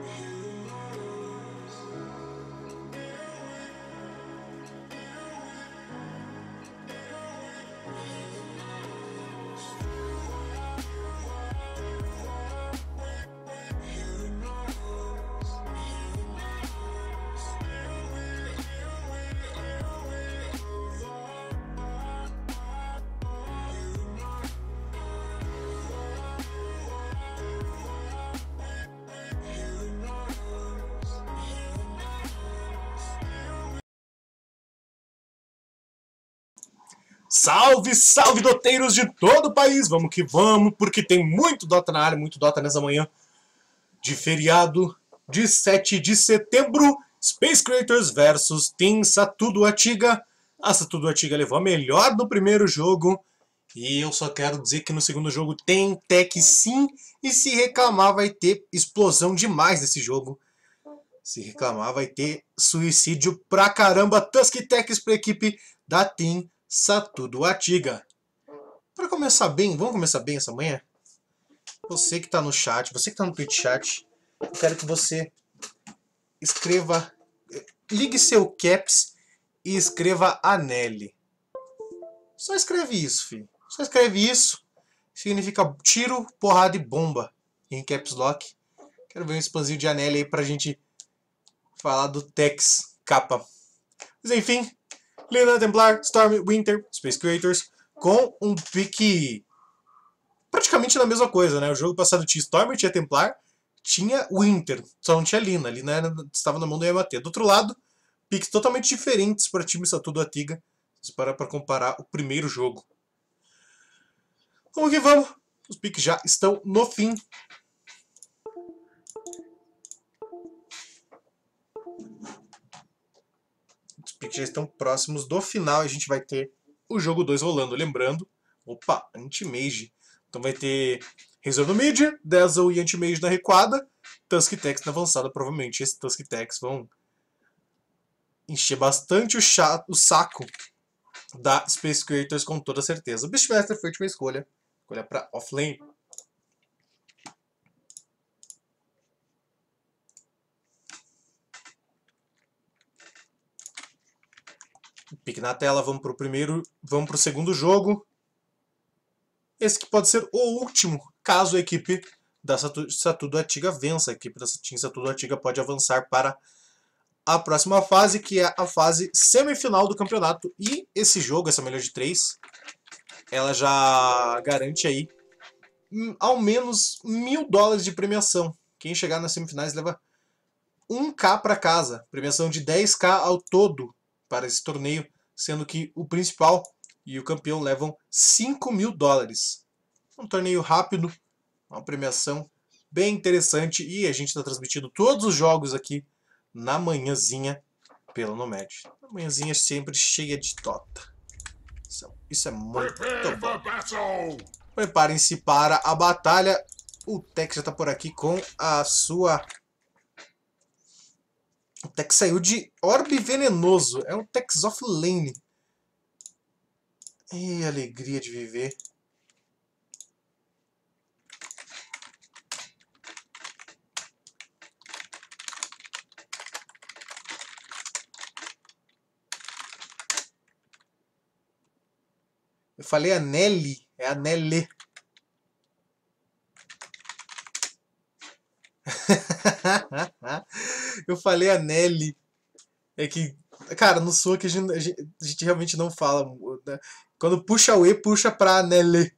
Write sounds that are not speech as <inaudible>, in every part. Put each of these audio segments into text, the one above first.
Amen. Salve, salve doteiros de todo o país! Vamos que vamos, porque tem muito Dota na área, muito Dota nessa manhã de feriado de 7 de setembro. Space Creators versus Team Satudo Atiga. A Satudo Atiga levou a melhor no primeiro jogo. E eu só quero dizer que no segundo jogo tem tech sim. E se reclamar vai ter explosão demais nesse jogo. Se reclamar vai ter suicídio pra caramba. Tusk Techs pra equipe da Team Satudo Atiga. Para começar bem, vamos começar bem essa manhã? Você que está no chat, você que está no Twitch chat, eu quero que você escreva, ligue seu caps e escreva Anelli. Só escreve isso, filho. Só escreve isso. Significa tiro, porrada e bomba em caps lock. Quero ver um expansivo de Anelli aí pra gente falar do Tex capa. Mas enfim, Lena Templar, Storm, Winter, Space Creators, com um pique praticamente na mesma coisa, né? O jogo passado tinha Storm, tinha Templar, tinha Winter, só não tinha Lina. Lina era, estava na mão do Yamate. Do outro lado, piques totalmente diferentes para time Satudo Atiga, se parar para comparar o primeiro jogo. Vamos que vamos! Os piques já estão no fim. Piques já estão próximos do final. A gente vai ter o jogo 2 rolando. Lembrando, opa, anti-mage. Então vai ter Razor no mid, Dazzle e anti-mage na recuada, Tusk Tex na avançada. Provavelmente esses Tusk Tex vão encher bastante o, o saco da Space Creators com toda certeza. Beastmaster foi a última escolha. Escolha para offlane. Pique na tela, vamos pro primeiro, vamos pro segundo jogo. Esse que pode ser o último, caso a equipe da Satudo Atiga vença. A equipe da Team Satudo Atiga pode avançar para a próxima fase, que é a fase semifinal do campeonato. E esse jogo, essa melhor de três, ela já garante aí hum, ao menos mil dólares de premiação. Quem chegar nas semifinais leva 1k para casa, premiação de 10k ao todo para esse torneio, sendo que o principal e o campeão levam 5 mil dólares. Um torneio rápido, uma premiação bem interessante e a gente está transmitindo todos os jogos aqui na manhãzinha pela Nomad. Na manhãzinha sempre cheia de tota. Isso, isso é muito bom. Preparem-se para a batalha. O Tex já está por aqui com a sua o Tex saiu de Orbe Venenoso. É um Tex offlane. E alegria de viver. Eu falei a Nelly, é a Nelly. <laughs> eu falei a Nelly. É que, cara, no sul que a gente, a gente, a gente realmente não fala. Né? Quando puxa o E, puxa pra Nelly.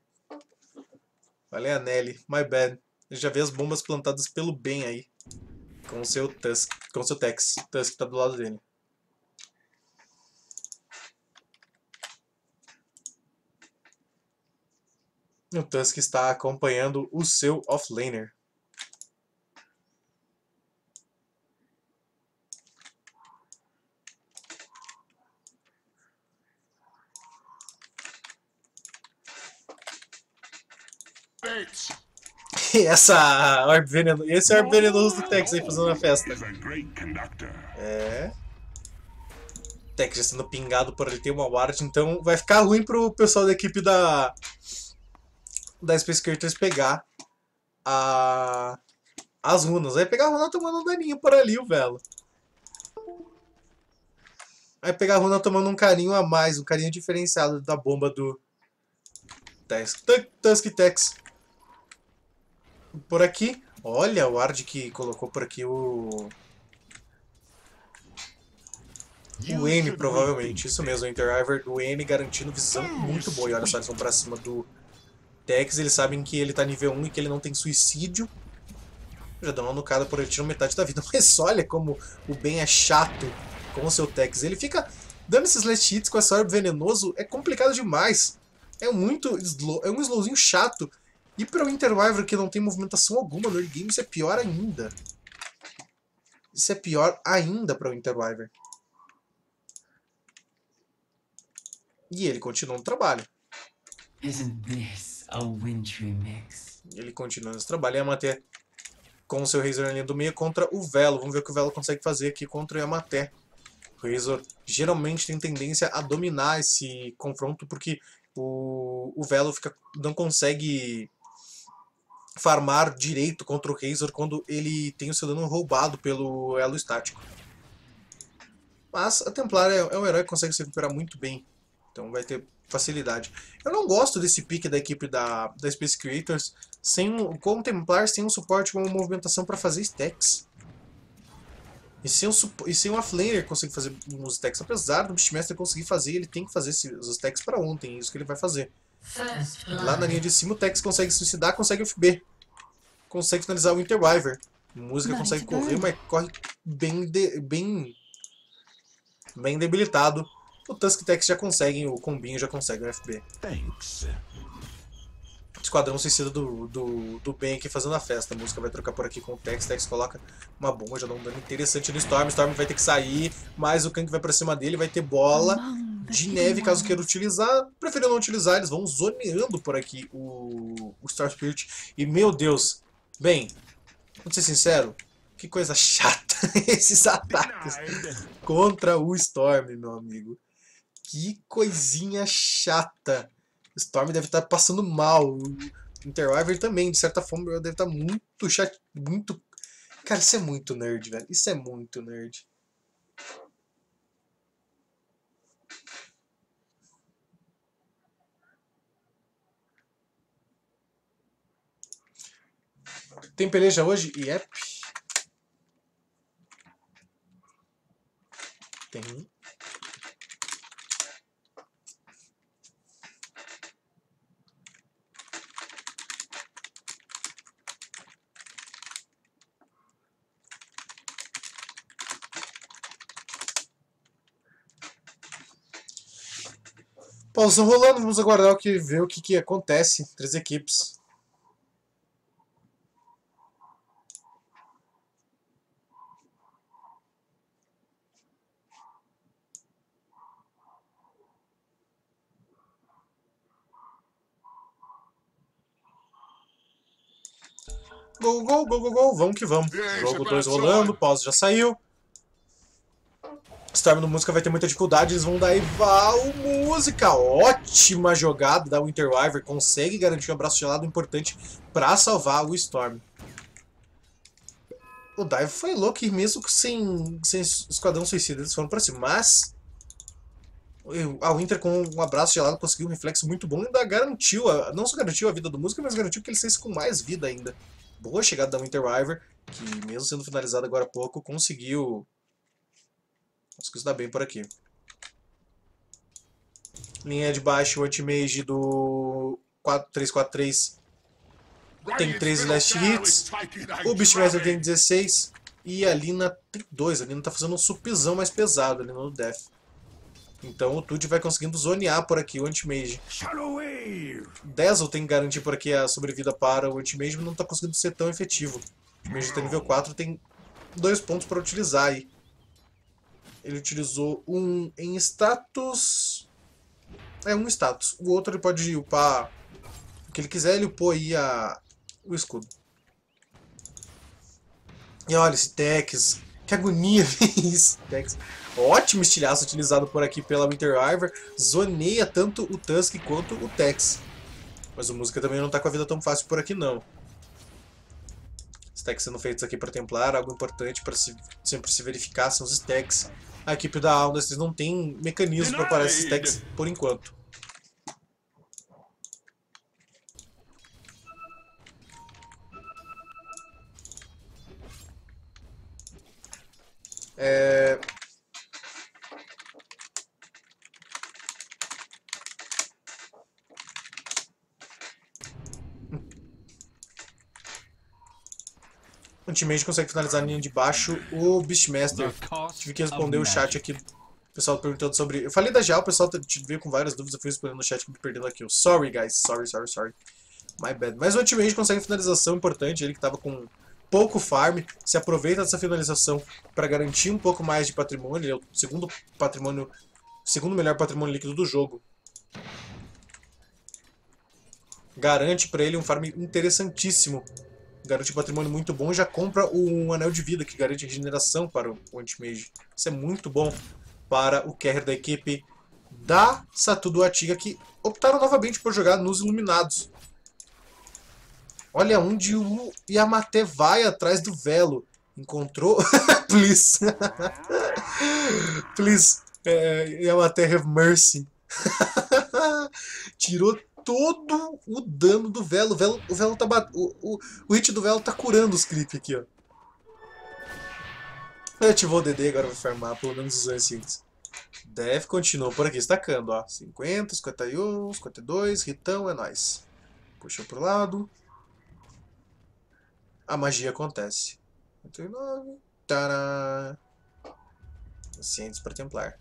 Falei a Nelly, my bad. Eu já vi as bombas plantadas pelo bem aí. Com seu Tusk, com seu Tex. Tusk tá do lado dele. o Tusk está acompanhando o seu offlaner. E <laughs> essa orb venenoso, esse é o orb venenoso do Tex aí fazendo a festa. É. Tex já sendo pingado por ele ter uma ward, então vai ficar ruim pro pessoal da equipe da da Space Creators pegar a as runas. Vai pegar a runa tomando um daninho por ali, o velho. Vai pegar a runa tomando um carinho a mais, um carinho diferenciado da bomba do Tusk Tex por aqui. Olha o Ard que colocou por aqui o... O N, provavelmente. Isso mesmo, o Interiver do N garantindo visão muito boa. E olha só, eles vão pra cima do Tex. Eles sabem que ele tá nível 1 e que ele não tem suicídio. Já dá uma nucada por ele, tira metade da vida. <laughs> Mas olha como o Ben é chato com o seu Tex. Ele fica dando esses last hits com essa orb venenoso é complicado demais. É muito slow, é um slowzinho chato. E para o Interwiver que não tem movimentação alguma no early game, isso é pior ainda. Isso é pior ainda para o Interwiver. E ele continua no trabalho. Isn't this a wintry mix? Ele continua nesse trabalho. Yamaté com o seu Razor na linha do meio contra o Velo. Vamos ver o que o Velo consegue fazer aqui contra o Yamaté. O Razor geralmente tem tendência a dominar esse confronto porque o, o Velo fica, não consegue farmar direito contra o Razor quando ele tem o seu dano roubado pelo elo estático. Mas a Templar é, é um herói que consegue se recuperar muito bem. Então vai ter facilidade. Eu não gosto desse pique da equipe da, da Space Creators sem contemplar sem um suporte com movimentação para fazer stacks. E sem, um, e sem uma Flamer conseguir fazer uns stacks. Apesar do Beastmaster conseguir fazer, ele tem que fazer os stacks para ontem. É isso que ele vai fazer. Lá na linha de cima o Tex consegue suicidar, consegue FB. Consegue finalizar o Interwiver. Música consegue correr, mas corre bem, de, bem, bem debilitado o Tusk Tex já consegue, o combinho já consegue o FB. Thanks. Esquadrão Suicida do, do, do Ben aqui fazendo a festa. A música vai trocar por aqui com o Tex. Tex coloca uma bomba, já dá um dano interessante no Storm. Storm vai ter que sair, mas o Kang vai pra cima dele, vai ter bola de neve caso queira utilizar. Preferiu não utilizar, eles vão zoneando por aqui o, o Star Spirit. E meu Deus, bem, vou ser sincero, que coisa chata <laughs> esses ataques contra o Storm, meu amigo. Que coisinha chata. Storm deve estar passando mal. Interweaver também, de certa forma, deve estar muito chato. Muito. Cara, isso é muito nerd, velho. Isso é muito nerd. Tem peleja hoje? Yep. Tem. Pausa rolando, vamos aguardar o que ver o que, que acontece entre as equipes. Gol, gol, gol, gol, gol, vamos que vamos. Jogo 2 rolando, pausa já saiu. Storm no Música vai ter muita dificuldade, eles vão dar Eval Música. Ótima jogada da Winterwiver, consegue garantir um abraço gelado importante para salvar o Storm. O dive foi louco e mesmo sem, sem Esquadrão Suicida eles foram para cima, mas a Winter com um abraço gelado conseguiu um reflexo muito bom e ainda garantiu, não só garantiu a vida do Música, mas garantiu que ele saísse com mais vida ainda. Boa chegada da Winterwiver, que mesmo sendo finalizada agora há pouco, conseguiu que isso dá bem por aqui. Linha de baixo, o anti-mage do 343 tem 13 last hits. O Beastmaster tem 16. E a Lina tem 2. A Lina tá fazendo um supizão mais pesado ali no Death. Então o Tude vai conseguindo zonear por aqui o Anti-Mage. Dazzle tem que garantir por aqui a sobrevida para o Anti-Mage, mas não está conseguindo ser tão efetivo. O Anti-Mage está nível 4, tem dois pontos para utilizar aí. Ele utilizou um em status. É, um status. O outro ele pode upar o que ele quiser, ele upou aí a, o escudo. E olha esse Tex. Que agonia <laughs> esse Tex. Ótimo estilhaço utilizado por aqui pela Winter Iver. Zoneia tanto o Tusk quanto o Tex. Mas o Música também não está com a vida tão fácil por aqui não. Stacks sendo feitos aqui para Templar, algo importante para se, sempre se verificar são os stacks a equipe da Audaces não tem mecanismo para parar esses techs por enquanto. É... Teammate consegue finalizar a linha de baixo. O Beastmaster. Tive que responder o chat aqui O pessoal perguntando sobre. Eu falei da Jal, o pessoal tá- te- veio com várias dúvidas, eu fui respondendo no chat que me perdendo aqui. Sorry, guys. Sorry, sorry, sorry. My bad. Mas o Ultimate consegue finalização importante, ele que tava com pouco farm, se aproveita dessa finalização para garantir um pouco mais de patrimônio. Ele é o segundo patrimônio. Segundo melhor patrimônio líquido do jogo. Garante para ele um farm interessantíssimo. Garante patrimônio muito bom e já compra um anel de vida que garante regeneração para o Anti-Mage. Isso é muito bom para o carry da equipe da Satu do Atiga, que optaram novamente por jogar nos Iluminados. Olha onde o Yamate vai atrás do Velo. Encontrou... <laughs> Please. Please. É, Yamate have mercy. <laughs> Tirou todo o dano do Velo. O Velo, o Velo tá bat... o, o, o hit do Velo tá curando os creep aqui, ó. Ele ativou o DD, agora vai farmar pelo menos os ancientes. Deve continua por aqui, estacando, ó. 50, 51, 52, Ritão, é nóis. Puxa pro lado. A magia acontece. 59. Tadá! Ancientes para Templar.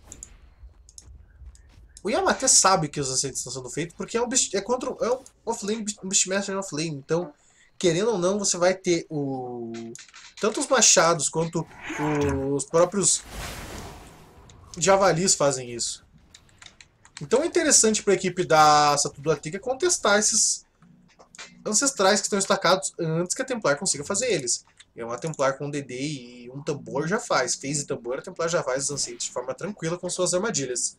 O Yamate sabe que os ancientes estão sendo feitos porque é um é contra é um offlane, um Beastmaster offlane. Então, querendo ou não, você vai ter o tanto os machados quanto os próprios javalis fazem isso. Então é interessante para a equipe da Satu do Atiga contestar esses ancestrais que estão estacados antes que a Templar consiga fazer eles. É uma Templar com DD e um tambor já faz. Phase e tambor, a Templar já faz os anceitos de forma tranquila com suas armadilhas.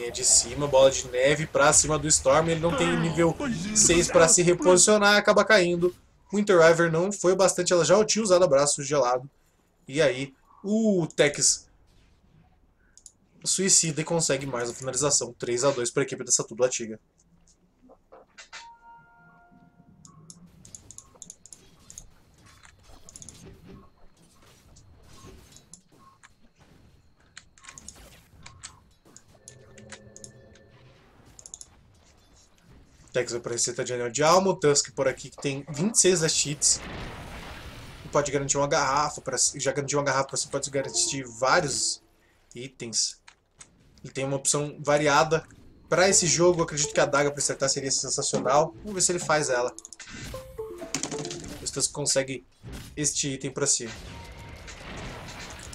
Linha de cima, bola de neve pra cima do Storm. Ele não tem nível 6 para se reposicionar, acaba caindo. Winter River não foi bastante, ela já tinha usado abraço gelado. E aí o Tex suicida e consegue mais a finalização. 3 a 2 para a equipe dessa tudo Atiga. Tex vai para receita de anel de alma. O Tusk por aqui que tem 26 das cheats. Pode garantir uma garrafa. Pra, já garantiu uma garrafa, você pode garantir vários itens. Ele tem uma opção variada. Para esse jogo, acredito que a daga para acertar seria sensacional. Vamos ver se ele faz ela. O Tusk consegue este item para si.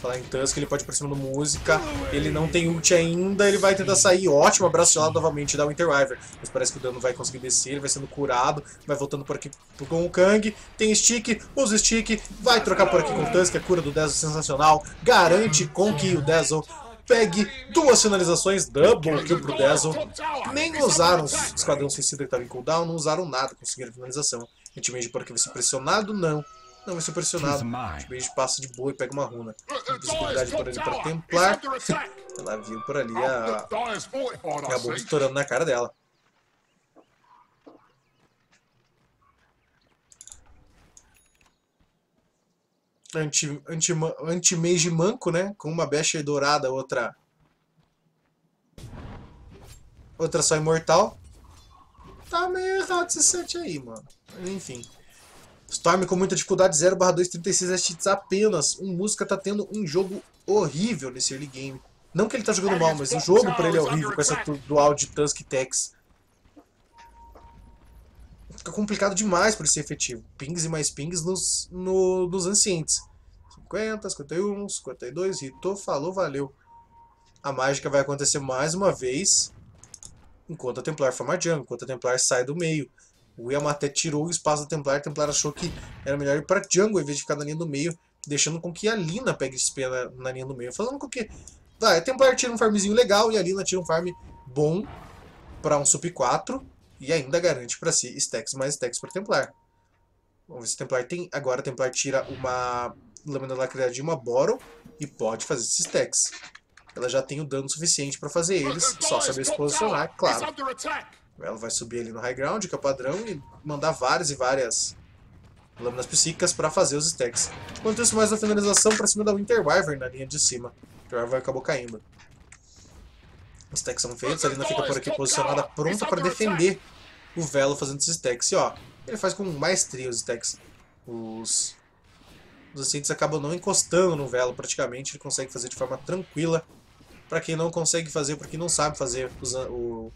Falar em Tusk, ele pode ir pra cima do música. Ele não tem ult ainda, ele vai tentar sair. Ótimo, abraço gelado novamente da Winter River. Mas parece que o dano vai conseguir descer, ele vai sendo curado. Vai voltando por aqui com o Kang. Tem stick, usa stick. Vai trocar por aqui com o Tusk, a cura do Dazzle sensacional. Garante com que o Dazzle pegue duas finalizações, double kill pro Dazzle. Nem usaram o Esquadrão Suicida que estava em cooldown, não usaram nada, conseguiram a finalização. Ultimate por aqui vai ser pressionado? Não. Não vai ser pressionado. Ultimate passa de boa e pega uma runa. Visibilidade por ali para Templar. Ela viu por ali a... Acabou estourando na cara dela. Anti, anti, anti-mage manco, né? Com uma Basher dourada, outra... Outra só imortal. Tá meio errado esse set aí, mano. Enfim. Storm com muita dificuldade, 0 barra 2, 36 hits apenas. O Música tá tendo um jogo horrível nesse early game. Não que ele tá jogando mal, mas o jogo pra ele é horrível com essa dual de Tusk e Tex. Fica complicado demais para ser efetivo. Pings e mais pings nos, no, nos ancientes. 50, 51, 52, hitou, falou, valeu. A mágica vai acontecer mais uma vez enquanto a Templar forma jungle, enquanto a Templar sai do meio. O Yamate tirou o espaço da Templar, a Templar achou que era melhor ir para jungle em vez de ficar na linha do meio, deixando com que a Lina pegue XP na, na linha do meio. Fazendo com que vai, a Templar tira um farmzinho legal e a Lina tira um farm bom para um sup 4 e ainda garante para si stacks mais stacks para Templar. Vamos ver se a Templar tem. Agora Templar tira uma lâmina lacreada de uma Bottle e pode fazer esses stacks. Ela já tem o dano suficiente para fazer eles, só saber se posicionar, claro. Ela vai subir ali no high ground, que é o padrão, e mandar várias e várias lâminas psíquicas para fazer os stacks. Enquanto isso, mais uma finalização para cima da Winter Wyvern na linha de cima. Winter Wyvern acabou caindo. Os stacks são feitos, a Lina fica por aqui posicionada, pronta para defender o Velo fazendo esses stacks. E ó, ele faz com maestria os stacks. Os, os assistentes acabam não encostando no velo praticamente, ele consegue fazer de forma tranquila. Para quem não consegue fazer, porque não sabe fazer os, o,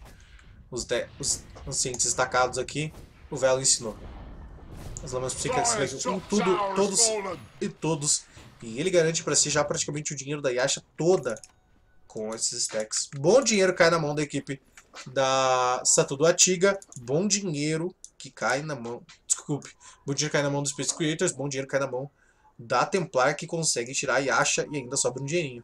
os, de, os assistentes destacados aqui, o velo ensinou. As lâminas psíquicas em tudo, todos e todos. E ele garante para si já praticamente o dinheiro da Yasha toda com esses stacks. Bom dinheiro cai na mão da equipe da Satudo Atiga. Bom dinheiro que cai na mão. Desculpe. Bom dinheiro cai na mão dos Space Creators. Bom dinheiro cai na mão da Templar que consegue tirar a Yasha e ainda sobra um dinheirinho.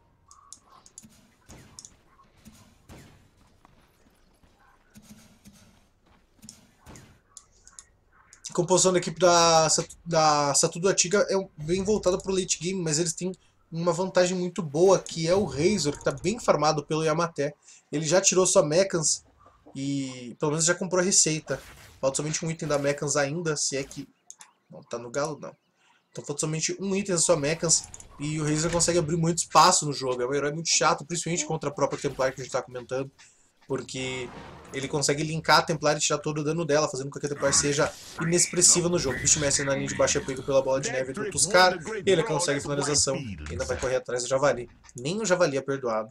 Composição da equipe da, da Satudo Atiga é bem voltada para o late game, mas eles têm uma vantagem muito boa, que é o Razor, que está bem farmado pelo Yamaté. Ele já tirou sua Mechans e pelo menos já comprou a receita. Falta somente um item da Mechans ainda, se é que... Não, tá no galo não. Então falta somente um item da sua Mechans e o Razor consegue abrir muito espaço no jogo. É um herói muito chato, principalmente contra a própria Templar que a gente está comentando porque ele consegue linkar a Templar e tirar todo o dano dela, fazendo com que a Templar seja inexpressiva no jogo. O Beastmaster na linha de baixo é pela bola de neve do Tuscar, e ele consegue finalização, e ainda vai correr atrás do Javali. Nem o Javali é perdoado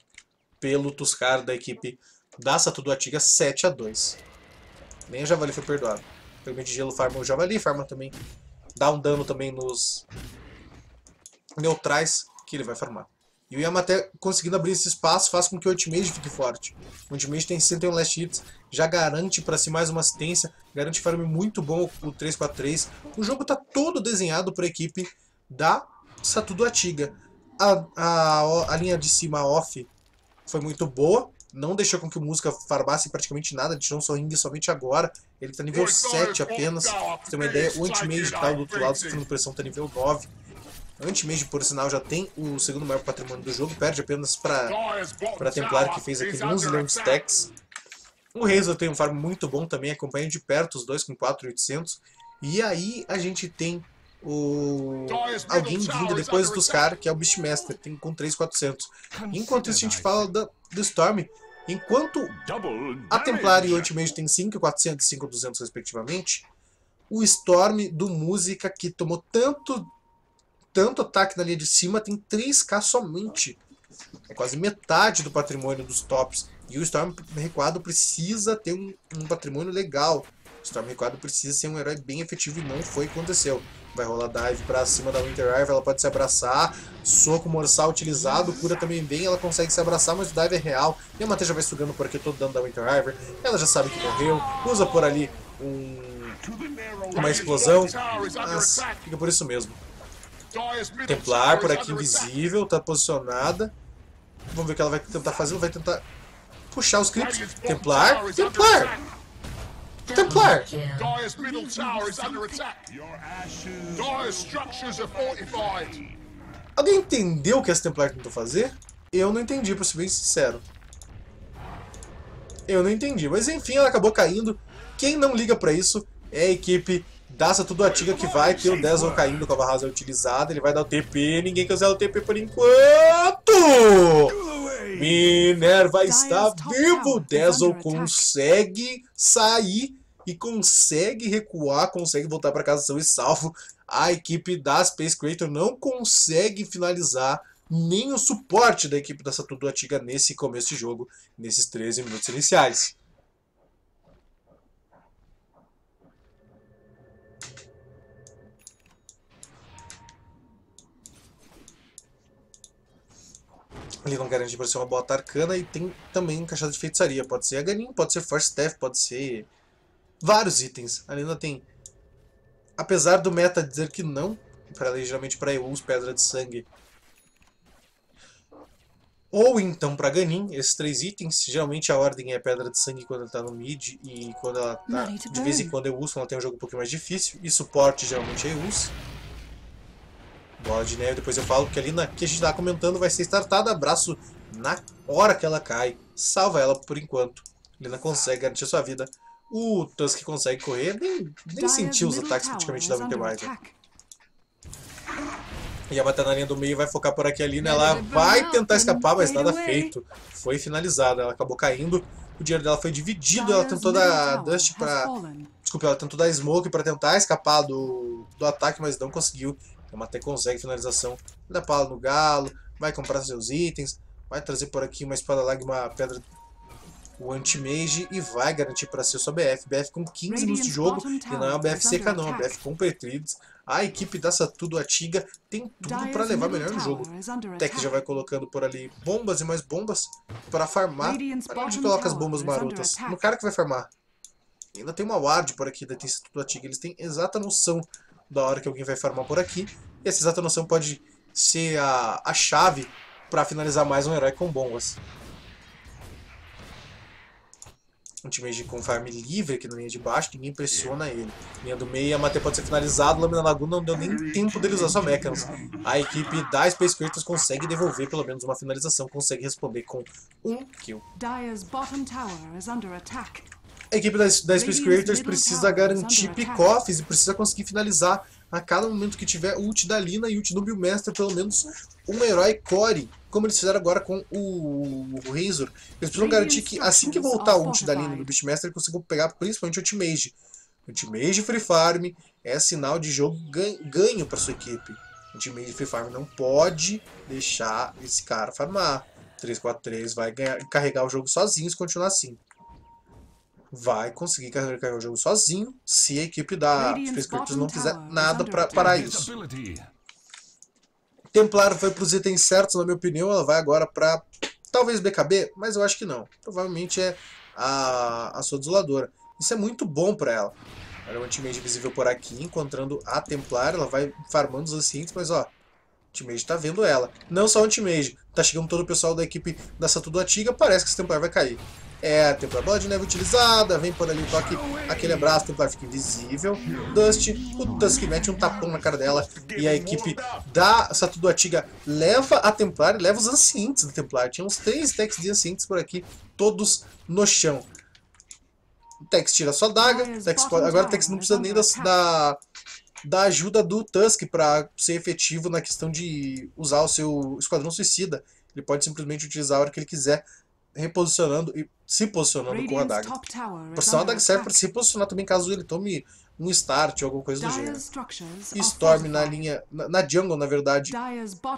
pelo Tuscar da equipe da Satudo Atiga 7 a 2 Nem o Javali foi perdoado. Permite gelo farma o Javali, farma também, dá um dano também nos neutrais que ele vai farmar. E o Yamaté conseguindo abrir esse espaço faz com que o Ultimate fique forte. O Ultimate tem 61 last hits, já garante para si mais uma assistência, garante farm muito bom o 3x3. O jogo está todo desenhado para a equipe da Satudo Atiga. A, a, a linha de cima off foi muito boa, não deixou com que o Música farmasse praticamente nada, tirou um sorrinho somente agora. Ele está nível 7 apenas, pra você ter uma ideia, o Anti-Mage tá do outro lado sofrendo pressão está nível 9. Anti-Mage, por sinal, já tem o segundo maior patrimônio do jogo, perde apenas para Templar, que fez aqui 11 zilhão de stacks. O Razor tem um farm muito bom também, acompanha de perto os dois com 4.800. E aí a gente tem o alguém vindo depois dos caras, que é o Beastmaster, tem com 3.400. Enquanto isso a gente fala da, do Storm, enquanto a Templar e o Ultimate tem 5.400 e 5.200 respectivamente, o Storm do Música, que tomou tanto tanto ataque na linha de cima, tem 3k somente. É quase metade do patrimônio dos tops. E o Storm recuado precisa ter um, um patrimônio legal. O Storm recuado precisa ser um herói bem efetivo e não foi o que aconteceu. Vai rolar dive pra cima da Winter Rive, ela pode se abraçar. Soco morsal utilizado, cura também bem, ela consegue se abraçar, mas o dive é real. E a Mate já vai sugando por aqui todo dano da Winter Rive. Ela já sabe que morreu, usa por ali um, uma explosão, mas fica por isso mesmo. Templar por aqui invisível, tá posicionada. Vamos ver o que ela vai tentar fazer. Ela vai tentar puxar os clips. Templar, Templar! Templar! Alguém entendeu o que essa Templar tentou fazer? Eu não entendi, pra ser bem sincero. Eu não entendi, mas enfim, ela acabou caindo. Quem não liga pra isso é a equipe Daça tudo a Tiga que vai ter o Dazzle caindo com a Barrasa utilizada. Ele vai dar o TP. Ninguém cancela o TP por enquanto. Minerva está vivo. Dazzle consegue sair e consegue recuar. Consegue voltar para casa são e salvo. A equipe da Space Creator não consegue finalizar nem o suporte da equipe da Satudo Atiga nesse começo de jogo, nesses 13 minutos iniciais. Ele não garante para ser uma bota arcana e tem também encaixada de feitiçaria. Pode ser Aganin, pode ser Force Staff, pode ser vários itens. A Lena tem, apesar do meta dizer que não, para geralmente para Eus, Pedra de Sangue, ou então para Ganin, esses três itens, geralmente a ordem é Pedra de Sangue quando ela está no mid e quando ela tá, de vez em quando é Eus, quando ela tem um jogo um pouquinho mais difícil, e suporte geralmente é Eus. Bola de neve, depois eu falo que ali na que a gente tá comentando vai ser startada, abraço na hora que ela cai. Salva ela por enquanto. Lina consegue garantir sua vida. O Tusk consegue correr, nem, nem sentiu os ataques praticamente da Winterrider. E a bater na linha do meio vai focar por aqui ali, né? Ela vai tentar escapar, mas nada feito. Foi finalizada, ela acabou caindo. o dinheiro dela foi dividido, ela tentou dar Dust pra... Desculpa, ela tentou dar Smoke pra tentar escapar do, do ataque, mas não conseguiu. Então até consegue finalização. Dá pala no galo, vai comprar seus itens, vai trazer por aqui uma espada lag, uma pedra o anti-mage e vai garantir para si sua BF. BF com 15 minutos de jogo e não é uma BF seca não, é uma BF com Petrides. A equipe da Satudo Atiga tem tudo para levar melhor no jogo. O Tech já vai colocando por ali bombas e mais bombas para farmar. Olha onde coloca as bombas marotas. No cara que vai farmar. Ainda tem uma ward por aqui da Satudo Atiga. Eles têm exata noção da hora que alguém vai farmar por aqui. E essa exata noção pode ser a, a chave para finalizar mais um herói com bombas um time com farm livre aqui na linha de baixo, ninguém pressiona ele. Linha do meio, a Mate pode ser finalizado, Lâmina Laguna não deu nem tempo dele usar sua Mechanos. A equipe da Space Creators consegue devolver pelo menos uma finalização, consegue responder com um kill. A equipe da, da Space Creators precisa garantir pick-offs e precisa conseguir finalizar a cada momento que tiver ult da Lina e ult do Billmaster, pelo menos um herói core, como eles fizeram agora com o, o Razor. Eles precisam garantir que assim que voltar o ult da Lina e do Beastmaster, eles consigam pegar principalmente o Ultimage. Ultimage Free Farm é sinal de jogo ganho para sua equipe. Ultimage Free Farm não pode deixar esse cara farmar. 3-4-3 vai ganhar, carregar o jogo sozinho se continuar assim vai conseguir carregar o jogo sozinho se a equipe da Space Creatures não fizer nada para parar isso. Templar foi para os itens certos, na minha opinião, ela vai agora para talvez BKB, mas eu acho que não. Provavelmente é a, a sua desoladora. Isso é muito bom para ela. Ela é um ultimate visível por aqui, encontrando a Templar, ela vai farmando os ancientes, mas ó, o Ultimate tá vendo ela. Não só o Ultimate, tá chegando todo o pessoal da equipe da Satudo Atiga, parece que esse Templar vai cair. É a Templar Bola de Neve utilizada, vem por ali, toque aquele abraço, Templar fica invisível. Dust, o Tusk mete um tapão na cara dela e a equipe da Satudo Atiga leva a Templar e leva os ancientes da Templar. Tinha uns três techs de ancientes por aqui, todos no chão. O Tex tira sua daga, Tex pode... agora o Tex não precisa nem da, da, da ajuda do Tusk para ser efetivo na questão de usar o seu Esquadrão Suicida. Ele pode simplesmente utilizar a hora que ele quiser reposicionando e se posicionando com a adaga. Por sinal, a adaga serve para se posicionar também caso ele tome um start ou alguma coisa do gênero. Storm na linha, na, na jungle, na verdade,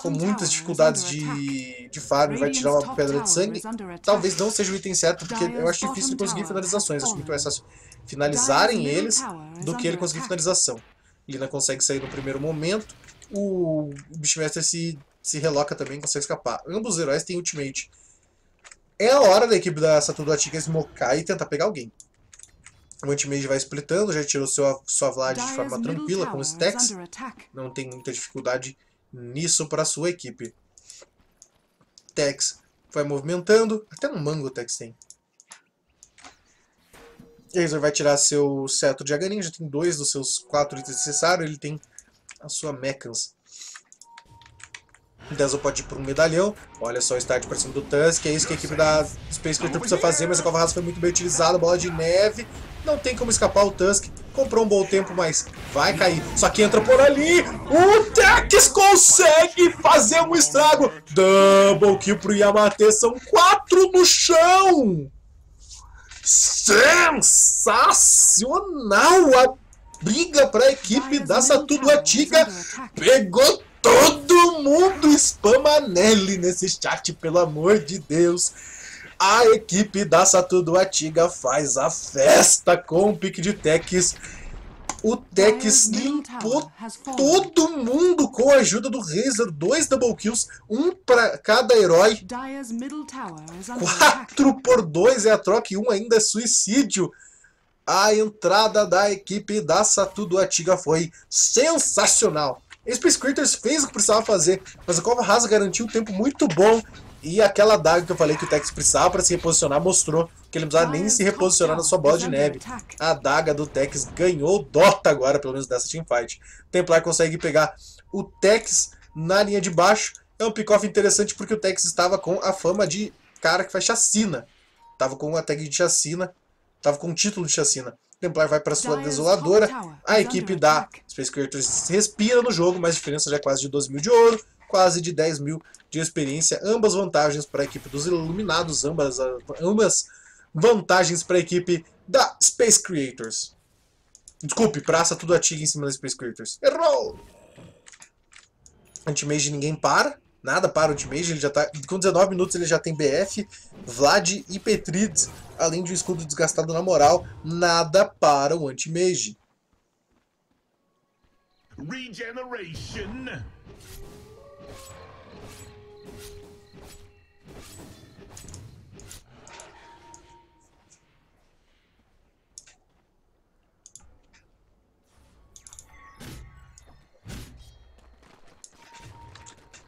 com muitas dificuldades de, de farm, vai tirar uma pedra de sangue. Talvez não seja o item certo, porque eu acho difícil de conseguir finalizações. Acho muito mais fácil finalizarem eles do que ele conseguir finalização. Lina consegue sair no primeiro momento. O Beastmaster se, se reloca também, consegue escapar. Ambos os heróis têm ultimate. É a hora da equipe da Saturno Atica esmocar e tentar pegar alguém. O Antimage vai splitando, já tirou sua, sua Vlad de forma tranquila com os stacks. Não tem muita dificuldade nisso para sua equipe. Tex vai movimentando, até no mango o Tex tem. Razor vai tirar seu cetro de Aganin, já tem dois dos seus quatro itens necessários, ele tem a sua Mechans. Denzel pode ir por um medalhão. Olha só o start para cima do Tusk. É isso que a equipe da Space Creature precisa fazer, mas a Cova Rasa foi muito bem utilizada. Bola de neve. Não tem como escapar o Tusk. Comprou um bom tempo, mas vai cair. Só que entra por ali. O Tex consegue fazer um estrago. Double kill pro Yamate. São quatro no chão. Sensacional a briga para a equipe da Satudo Atiga. Pegou Todo mundo spama Nelly nesse chat, pelo amor de Deus. A equipe da Satudo Atiga faz a festa com o pique de Tex. O Tex limpou todo mundo com a ajuda do Razor. Dois double kills, um para cada herói. 4 por 2 é a troca e um ainda é suicídio. A entrada da equipe da Satudo Atiga foi sensacional. Space Critters fez o que precisava fazer, mas a Cova Rasa garantiu um tempo muito bom e aquela daga que eu falei que o Tex precisava para se reposicionar mostrou que ele não precisava nem se reposicionar na sua bola de neve. A daga do Tex ganhou Dota agora, pelo menos dessa teamfight. O Templar consegue pegar o Tex na linha de baixo. É um pick-off interessante porque o Tex estava com a fama de cara que faz chacina. Tava com a tag de chacina, tava com o título de chacina. Templar vai para sua desoladora. A equipe da Space Creators respira no jogo, mas a diferença já é quase de 12 mil de ouro, quase de 10 mil de experiência. Ambas vantagens para a equipe dos Iluminados, ambas, ambas vantagens para a equipe da Space Creators. Desculpe, praça tudo atiga em cima da Space Creators. Errou! Anti-Mage ninguém para. Nada para o Anti-Mage. Ele já tá, com 19 minutos ele já tem BF, Vlad e Petrids. Além de um escudo desgastado na moral. Nada para o Anti-Mage. Regeneration.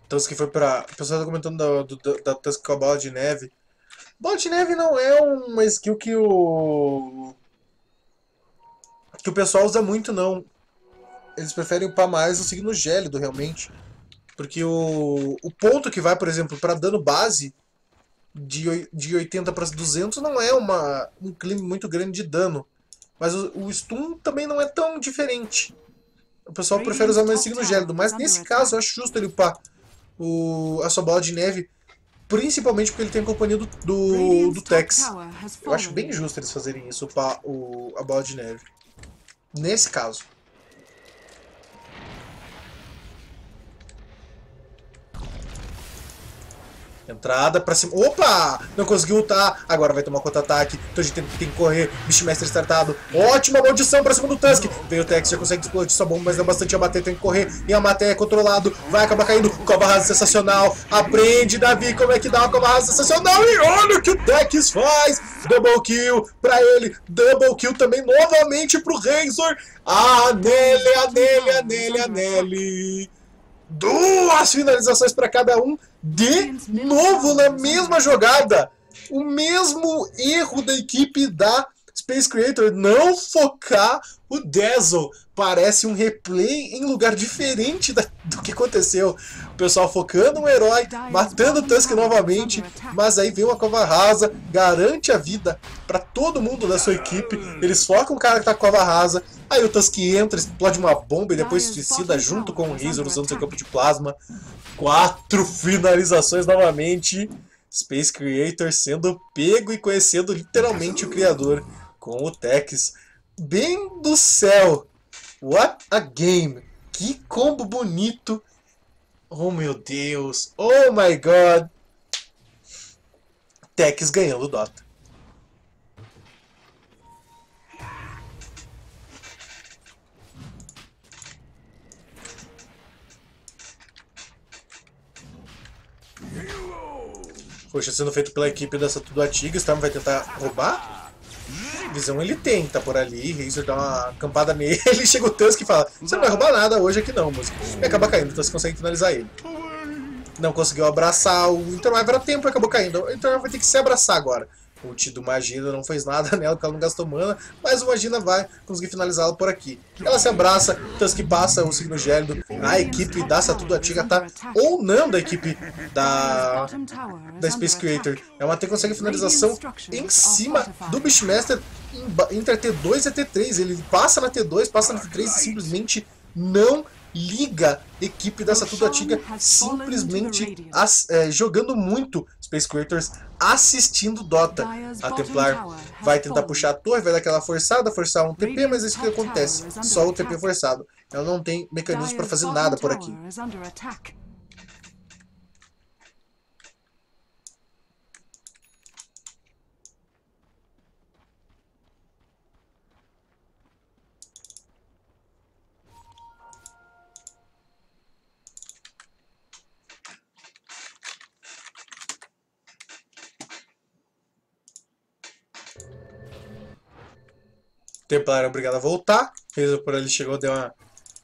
Tusk foi pra. O pessoal tá comentando da, da, da Tusk com a bola de neve. Bola de neve não é uma skill que o. que o pessoal usa muito, não. Eles preferem upar mais o signo gélido, realmente. Porque o, o ponto que vai, por exemplo, para dano base de, de 80 para 200 não é uma, um clima muito grande de dano. Mas o, o stun também não é tão diferente. O pessoal prefere usar mais signo gélido. Mas nesse caso, eu acho justo ele upar o, a sua bola de neve, principalmente porque ele tem a companhia do, do, do Tex. Eu acho bem justo eles fazerem isso, para o, a bola de neve. Nesse caso. Entrada pra cima. Opa! Não conseguiu ultar. Agora vai tomar contra-ataque. Então a gente tem, tem, que correr. Mestre startado. Ótima maldição pra cima do Tusk. Veio o Tex, já consegue explodir sua bomba, mas não bastante a bater. Tem que correr. E a Maté é controlado. Vai acabar caindo. Cova rasa sensacional. Aprende, Davi, como é que dá uma cova rasa sensacional. E olha o que o Tex faz. Double kill pra ele. Double kill também novamente pro Razor. A nele, a nele, a nele, a nele. Duas finalizações para cada um de novo na mesma jogada. O mesmo erro da equipe da Space Creator não focar o Dazzle. Parece um replay em lugar diferente da, do que aconteceu. Pessoal focando um herói, matando o Tusk novamente, mas aí vem uma cova rasa, garante a vida para todo mundo da sua equipe. Eles focam o cara que tá com a cova rasa, aí o Tusk entra, explode uma bomba e depois suicida junto com o Razor usando seu campo de plasma. Quatro finalizações novamente. Space Creator sendo pego e conhecendo literalmente o criador com o Tex. Bem do céu! What a game! Que combo bonito! Oh meu Deus! Oh my god! Tex ganhando o Dota. Poxa, sendo feito pela equipe dessa Tudo Atigas, tá? Vai tentar roubar? Visão ele tem, tá por ali, Razor dá uma campada nele, <laughs> chega o Tusk e fala, você não vai roubar nada hoje aqui não, música. E acaba caindo, o Tusk consegue finalizar ele. Não conseguiu abraçar, o Intermar era tempo e acabou caindo. O Intermar vai ter que se abraçar agora. O ult do Magina não fez nada nela, porque ela não gastou mana, mas o Magina vai conseguir finalizá-la por aqui. Ela se abraça, Tusk passa o signo gélido, a equipe da Satudo Antiga tá ou não da equipe da, da Space Creator. Ela até consegue finalização em cima do Beastmaster entre a T2 e a T3. Ele passa na T2, passa na T3 e simplesmente não liga equipe dessa tudo antiga simplesmente as, é, jogando muito Space Creators assistindo Dota. A Templar vai tentar puxar a torre, vai dar aquela forçada, forçar um TP, mas é isso que acontece. Só o TP forçado. Ela não tem mecanismos para fazer nada por aqui. Templar é obrigado a voltar. Fez por ali, chegou, deu uma,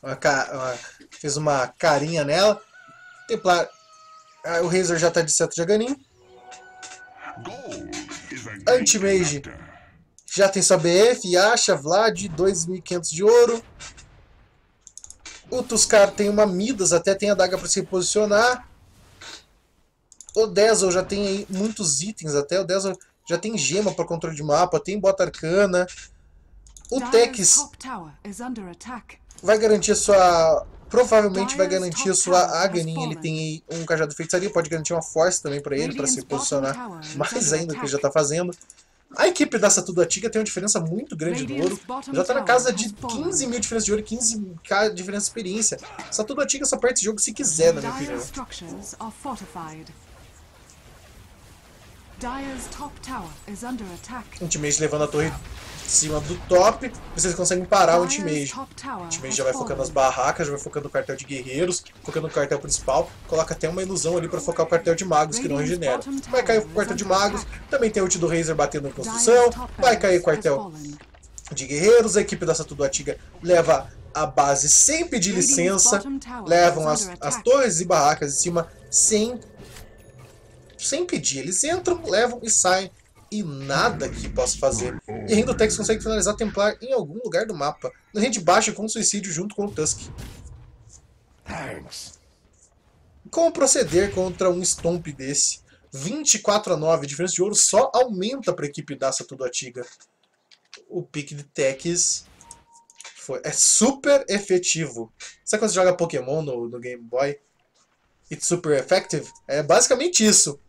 uma, uma, fez uma carinha nela. Templar. Ah, o Razor já tá de seto Jaganin. Anti-Mage já tem sua BF, Yasha, Vlad, 2.500 de ouro. O Tuscar tem uma Midas, até tem a daga para se posicionar. O Dazzle já tem muitos itens até. O Dazzle já tem gema para controle de mapa, tem bota arcana. O Tex vai garantir sua... Provavelmente vai garantir sua Aghanim. Ele tem um cajado de feitiçaria, pode garantir uma força também para ele, para se posicionar mais ainda do que ele já está fazendo. A equipe da Satudo Atiga tem uma diferença muito grande de ouro. Já tá na casa de 15 mil diferença de ouro e 15 k diferença de experiência. Satudo Atiga só perde esse jogo se quiser, na minha opinião. Top tower is under attack. Ultimate levando a torre de cima do top. Vocês conseguem parar o tower O has já vai focando nas fallen. barracas, já vai focando no cartel de guerreiros, focando no cartel principal. Coloca até uma ilusão ali pra focar o cartel de magos, que não regenera. Vai cair o quartel de magos. Também tem o ult do Razer batendo em construção. Vai cair o quartel de guerreiros. A equipe da Satudo Atiga leva a base sem pedir licença. Levam as, as torres e barracas em cima sem, sem pedir. Eles entram, levam e saem. E nada que possa fazer. E ainda o Tex consegue finalizar Templar em algum lugar do mapa. Na gente baixa com suicídio junto com o Tusk. Thanks. Como proceder contra um Stomp desse? 24 a 9, a diferença de ouro só aumenta para a equipe da Satudo Atiga. O pique de Tex foi, é super efetivo. Sabe quando você joga Pokémon no, no Game Boy? It's super effective? É basicamente isso.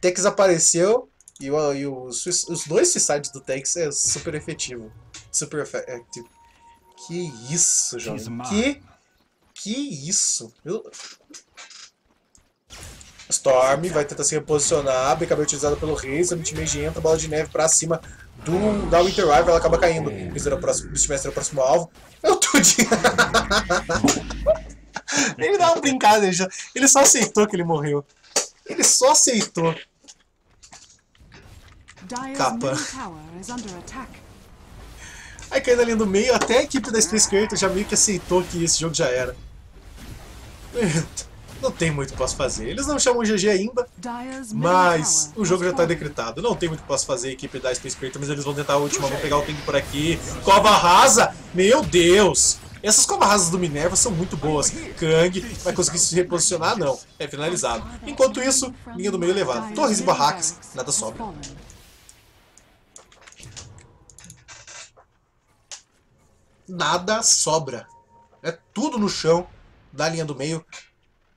Tex apareceu e, o, e os, os dois suicides do Tex é super efetivo. Super effective. Que isso, jovem. Que, que isso. Eu, Storm vai tentar se reposicionar, BKB utilizado pelo Reis, a Ultimate entra, bola de neve pra cima do, da Winter Rival, ela acaba caindo. O Beastmaster é o próximo alvo. Eu tô de... <laughs> ele dá uma brincada, ele, já- ele só aceitou que ele morreu. Ele só aceitou. Capa. Aí caindo ali no meio, até a equipe da Space Creator já meio que aceitou que esse jogo já era. Não tem muito que posso fazer. Eles não chamam GG ainda, Mas o jogo já tá fallen. decretado. Não tem muito que posso fazer, a equipe da Space Creator, mas eles vão tentar a última, vão pegar o ping por aqui. Cova rasa! Meu Deus! Essas cova rasas do Minerva são muito boas. Kang vai conseguir se reposicionar? Não. É finalizado. Enquanto isso, linha do meio elevada. Torres e barracas, nada sobra. Nada sobra. É tudo no chão, da linha do meio,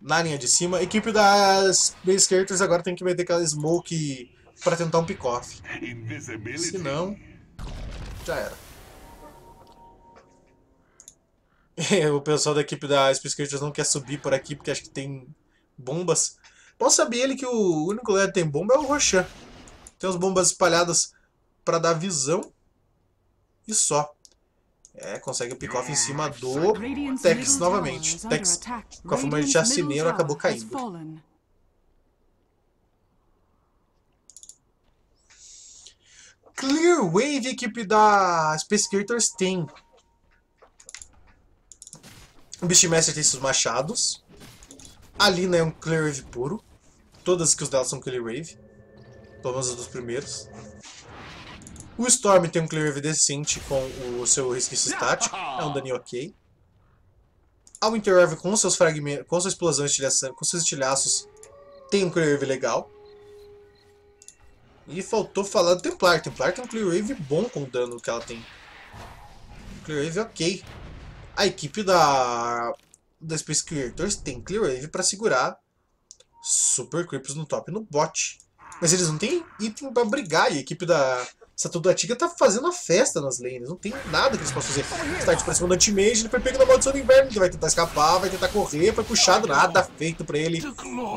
na linha de cima. A equipe das Creators agora tem que meter aquela smoke pra tentar um pick-off. Se não, já era. <laughs> O pessoal da equipe da Space Creators não quer subir por aqui porque acha que tem bombas. Bom saber ele que o único lugar que tem bomba é o Roshan. Tem as bombas espalhadas pra dar visão e só. É, consegue o pick-off em cima do Tex novamente. Tex com a forma de chacineiro acabou caindo. Clear Wave, equipe da Space Creators tem. O Beastmaster tem seus machados. A Lina é um Clear Wave puro. Todas as kills dela são Clear Wave. Pelo menos as dos primeiros. O Storm tem um Clear Wave decente com o seu resquício estático. É um daninho ok. A Winter Wave com seus fragmentos, com sua explosão com seus estilhaços, tem um Clear Wave legal. E faltou falar do Templar. Templar tem um Clear Wave bom com o dano que ela tem. Clear Wave ok. A equipe da, da Space Creators tem Clear Wave pra segurar Super Creeps no top e no bot. Mas eles não têm item pra brigar. E a equipe da Satudo Atiga tá fazendo a festa nas lanes. Não tem nada que eles possam fazer. Start pra cima do Anti-Mage, ele foi pego na maldição do inverno. Ele vai tentar escapar, vai tentar correr, foi puxado, nada feito pra ele.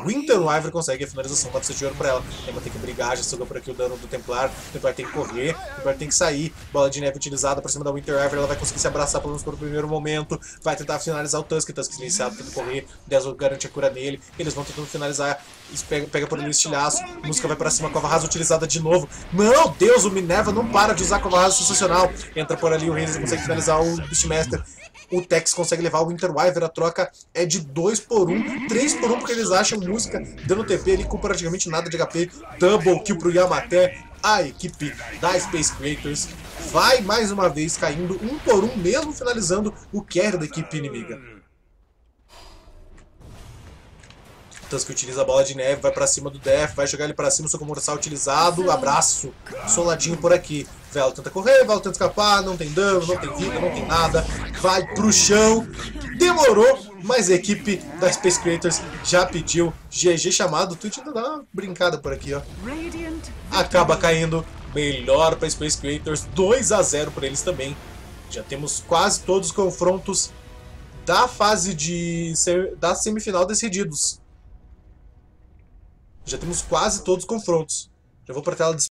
Winter Wyvern consegue a finalização, 900 de ouro pra ela. Ela tem que brigar, já sugou por aqui o dano do Templar. O Templar tem que correr, o Templar tem que sair. Bola de neve utilizada pra cima da Winter Wyvern. Ela vai conseguir se abraçar pelo menos por um primeiro momento. Vai tentar finalizar o Tusk. Tusk silenciado, tenta correr. Dezo garante a cura dele. Eles vão tentando finalizar. Pega, pega por ali o estilhaço. Música vai pra cima, Cova Rasa utilizada de novo. Meu Deus, o Minerva não para de usar Cova Rasa sensacional. Entra por ali o Razer, consegue finalizar o Beastmaster. O Tex consegue levar o Winter Wyvern, a troca é de 2 por 1, um, 3 por 1 um, porque eles acham música dando TP ali com praticamente nada de HP. Double kill pro Yamaté. A equipe da Space Creators vai mais uma vez caindo um por um, mesmo finalizando o carry da equipe inimiga. Tusk utiliza a bola de neve, vai pra cima do Def, vai jogar ele pra cima, soco mortal utilizado, abraço, soladinho por aqui. Velo tenta correr, Velo tenta escapar, não tem dano, não tem vida, não tem nada, vai pro chão. Demorou, mas a equipe da Space Creators já pediu GG chamado. O Twitch ainda dá uma brincada por aqui, ó. Acaba caindo Melhor para Space Creators, 2 a 0 para eles também. Já temos quase todos os confrontos da fase de da semifinal decididos. Já temos quase todos os confrontos. Já vou para a tela de